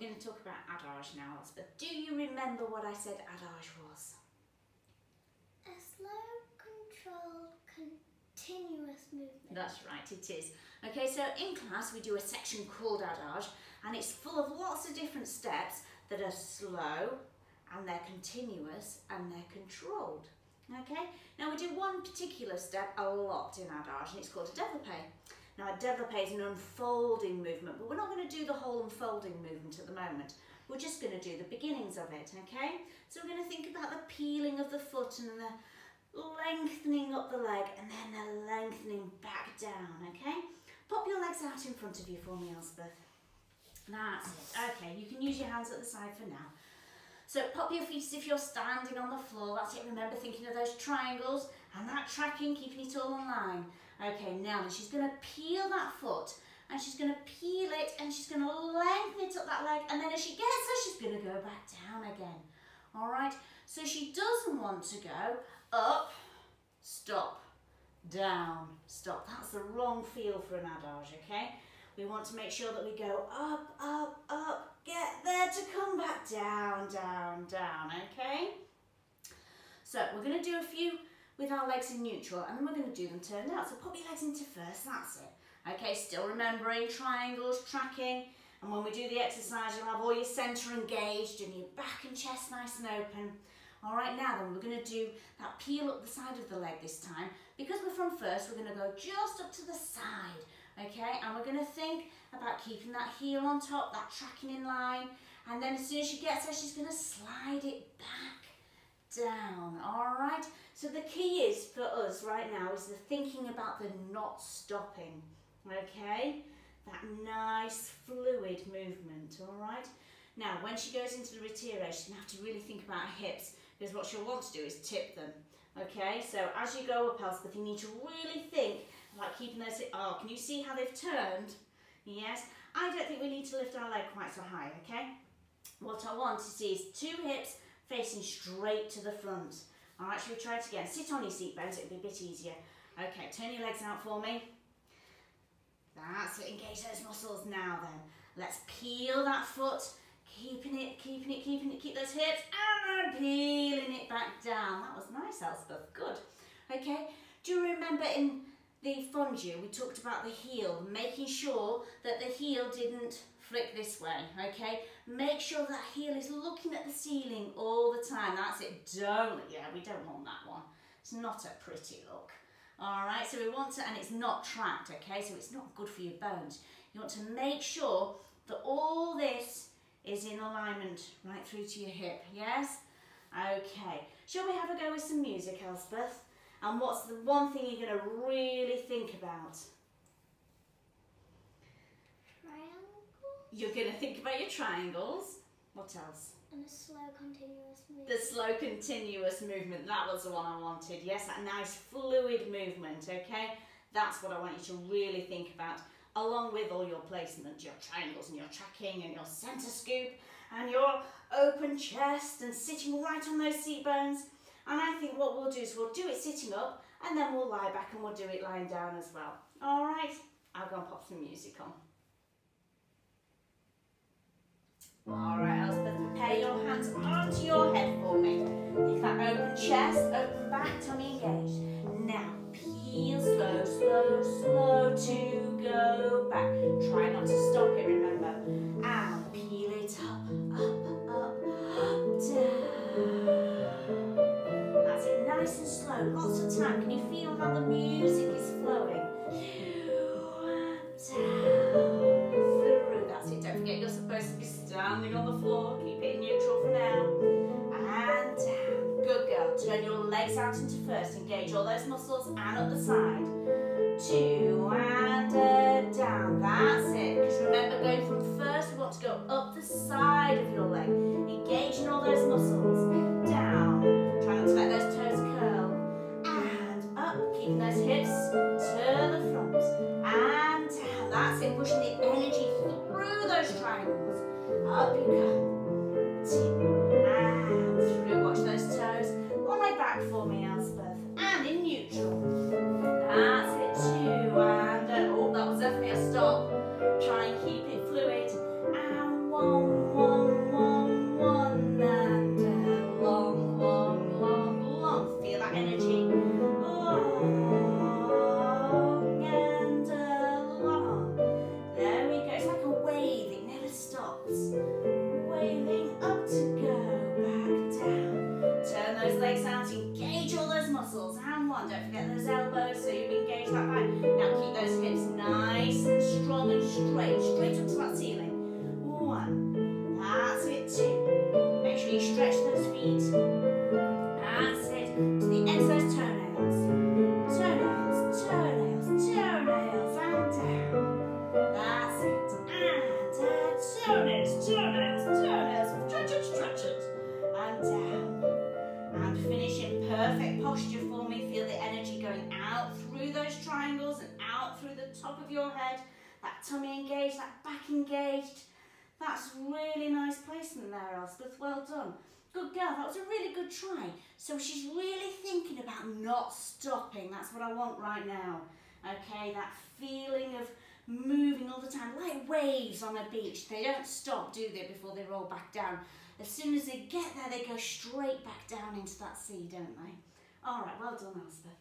We're going to talk about adage now, but Do you remember what I said adage was? A slow, controlled, continuous movement. That's right, it is. Okay, so in class we do a section called adage and it's full of lots of different steps that are slow and they're continuous and they're controlled. Okay, now we do one particular step a lot in adage and it's called a développé. Now a développé is an unfolding movement, but we're not going to do the whole unfolding movement at the moment. We're just going to do the beginnings of it, okay? So we're going to think about the peeling of the foot and the lengthening up the leg and then the lengthening back down, okay? Pop your legs out in front of you for me, Elspeth. That's it. Okay, you can use your hands at the side for now. So pop your feet as if you're standing on the floor. That's it. Remember thinking of those triangles and that tracking, keeping it all in line. Okay, now she's going to peel that foot and she's going to peel it and she's going to lengthen it up that leg and then as she gets there she's going to go back down again. All right, so she doesn't want to go up, stop, down, stop. That's the wrong feel for an adage, okay? We want to make sure that we go up, up, up, get there to come back down, down, down, okay? So we're going to do a few with our legs in neutral and then we're going to do them turned out. So pop your legs into first, that's it. Okay, still remembering triangles, tracking, and when we do the exercise you'll have all your centre engaged and your back and chest nice and open. All right, now then we're going to do that peel up the side of the leg this time. Because we're from first, we're going to go just up to the side, okay? And we're going to think about keeping that heel on top, that tracking in line. And then as soon as she gets there, she's going to slide it back down, all right? So the key is for us right now is the thinking about the not stopping, okay? That nice fluid movement, all right? Now, when she goes into the retiré, she's going to have to really think about her hips because what she'll want to do is tip them. Okay, so as you go up Elspeth, you need to really think about keeping those, oh, can you see how they've turned? Yes, I don't think we need to lift our leg quite so high, okay? What I want to see is two hips facing straight to the front. All right, shall we try it again? Sit on your seat bones, it'll be a bit easier. Okay, turn your legs out for me. That's it, engage those muscles now then. Let's peel that foot keeping it, keeping it, keeping it, keep those hips, and peeling it back down. That was nice, Elspeth, good. Okay, do you remember in the fondu, we talked about the heel, making sure that the heel didn't flick this way, okay? Make sure that heel is looking at the ceiling all the time. That's it, don't, yeah, we don't want that one. It's not a pretty look. All right, so we want to, and it's not tracked, okay? So it's not good for your bones. You want to make sure that all this is in alignment right through to your hip, yes? Okay, shall we have a go with some music, Elspeth? And what's the one thing you're going to really think about? Triangle. You're going to think about your triangles. What else? And a slow, continuous movement. The slow, continuous movement. That was the one I wanted. Yes, that nice fluid movement, okay? That's what I want you to really think about along with all your placement, your triangles and your tracking and your centre scoop and your open chest and sitting right on those seat bones. And I think what we'll do is we'll do it sitting up and then we'll lie back and we'll do it lying down as well. All right, I'll go and pop some music on. All right, Elspeth, prepare your hands onto your head for me. Keep that open chest, open back, tummy engaged. Now, peel slow, slow, slow to go back. Try not to stop it, remember. All those muscles and up the side. Two and uh, down. That's it. Because remember, going from first, we want to go up the side of your leg. Engaging all those muscles. Down. Try not to let those toes curl. And up. Keeping those hips to the front. And down. That's it. Pushing the energy through those triangles. Up you go. Two and through. Watch those toes. Lie back for me, strong and straight, straight up to that ceiling. One, that's it, two. Make sure you stretch those feet. Ah, that's it, to the ends of those toenails. Toenails, toenails, toenails, and down. That's it, and down. Toenails, toenails, toenails, stretch it, stretch it, and down. And finish in perfect posture for me. Feel the energy going out through those triangles and out through the top of your head. That tummy engaged, that back engaged. That's really nice placement there, Elspeth. Well done. Good girl. That was a really good try. So she's really thinking about not stopping. That's what I want right now. Okay, that feeling of moving all the time, like waves on a beach. They don't stop, do they, before they roll back down. As soon as they get there, they go straight back down into that sea, don't they? All right, well done, Elspeth.